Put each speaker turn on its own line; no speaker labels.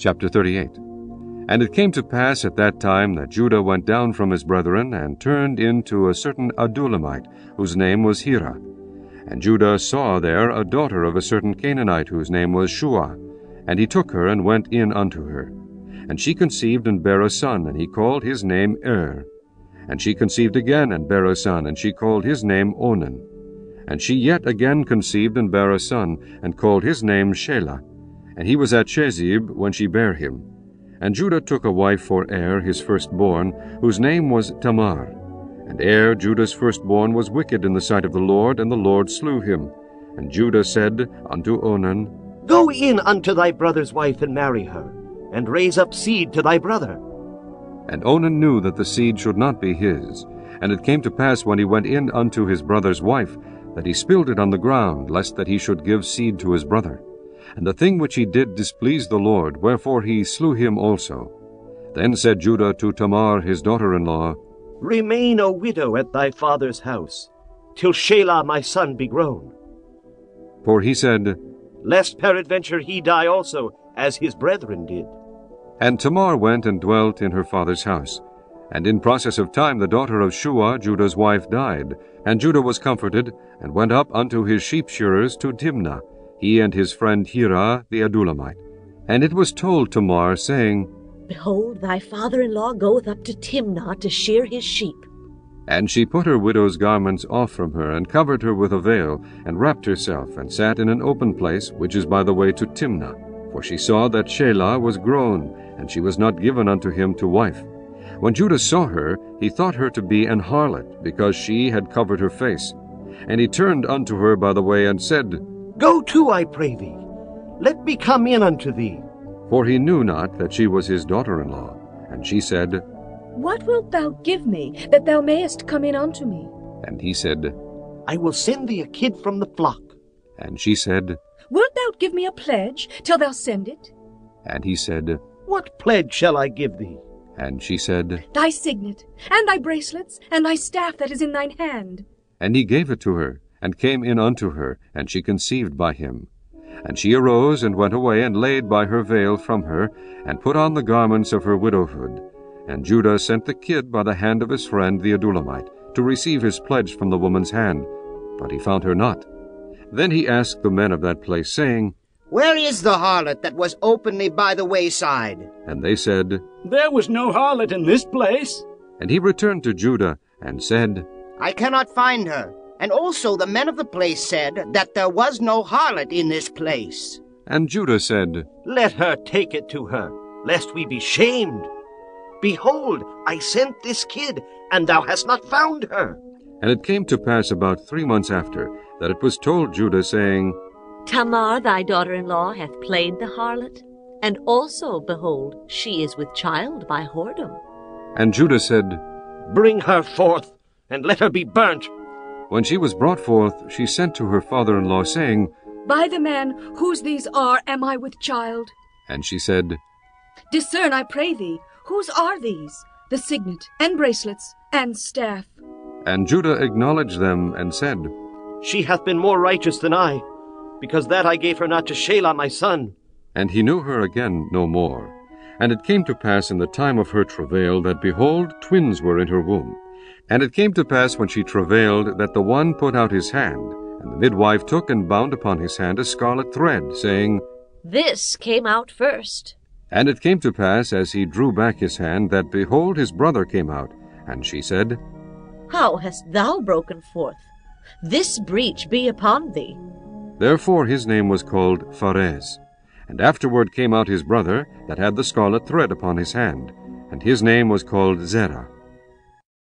Chapter 38 And it came to pass at that time that Judah went down from his brethren, and turned into a certain Adullamite, whose name was Hira. And Judah saw there a daughter of a certain Canaanite, whose name was Shua. And he took her, and went in unto her. And she conceived and bare a son, and he called his name Er. And she conceived again, and bare a son, and she called his name Onan. And she yet again conceived and bare a son, and called his name Shelah. And he was at Chezib when she bare him. And Judah took a wife for Er his firstborn, whose name was Tamar. And Er, Judah's firstborn, was wicked in the sight of the Lord, and the Lord slew him. And Judah said unto Onan,
Go in unto thy brother's wife and marry her, and raise up seed to thy brother.
And Onan knew that the seed should not be his. And it came to pass when he went in unto his brother's wife, that he spilled it on the ground, lest that he should give seed to his brother. And the thing which he did displeased the Lord, wherefore he slew him also. Then said Judah to Tamar his daughter-in-law,
Remain a widow at thy father's house, till Shelah my son be grown.
For he said,
Lest peradventure he die also, as his brethren did.
And Tamar went and dwelt in her father's house. And in process of time the daughter of Shua, Judah's wife, died. And Judah was comforted, and went up unto his sheep shearers to Timnah, he and his friend Hira the Adullamite. And it was told Tamar, saying,
Behold, thy father-in-law goeth up to Timnah to shear his sheep.
And she put her widow's garments off from her, and covered her with a veil, and wrapped herself, and sat in an open place, which is by the way to Timnah. For she saw that Shelah was grown, and she was not given unto him to wife. When Judah saw her, he thought her to be an harlot, because she had covered her face. And he turned unto her by the way, and said,
Go to, I pray thee. Let me come in unto thee.
For he knew not that she was his daughter-in-law. And she said,
What wilt thou give me, that thou mayest come in unto me?
And he said,
I will send thee a kid from the flock.
And she said,
Wilt thou give me a pledge till thou send it?
And he said,
What pledge shall I give thee?
And she said,
Thy signet, and thy bracelets, and thy staff that is in thine hand.
And he gave it to her, and came in unto her, and she conceived by him. And she arose and went away, and laid by her veil from her, and put on the garments of her widowhood. And Judah sent the kid by the hand of his friend the Adullamite, to receive his pledge from the woman's hand. But he found her not. Then he asked the men of that place, saying,
Where is the harlot that was openly by the wayside?
And they said,
There was no harlot in this place.
And he returned to Judah, and said,
I cannot find her. And also the men of the place said that there was no harlot in this place.
And Judah said,
Let her take it to her, lest we be shamed. Behold, I sent this kid, and thou hast not found her.
And it came to pass about three months after, that it was told Judah, saying,
Tamar thy daughter-in-law hath played the harlot, and also, behold, she is with child by whoredom.
And Judah said,
Bring her forth, and let her be burnt.
When she was brought forth, she sent to her father-in-law, saying,
By the man whose these are am I with child.
And she said,
Discern, I pray thee, whose are these, the signet, and bracelets, and staff?
And Judah acknowledged them, and said,
She hath been more righteous than I, because that I gave her not to Shelah my son.
And he knew her again no more. And it came to pass in the time of her travail that, behold, twins were in her womb. And it came to pass when she travailed that the one put out his hand, and the midwife took and bound upon his hand a scarlet thread, saying,
This came out first.
And it came to pass, as he drew back his hand, that behold, his brother came out. And she said,
How hast thou broken forth? This breach be upon thee.
Therefore his name was called Pharez. And afterward came out his brother, that had the scarlet thread upon his hand, and his name was called Zerah.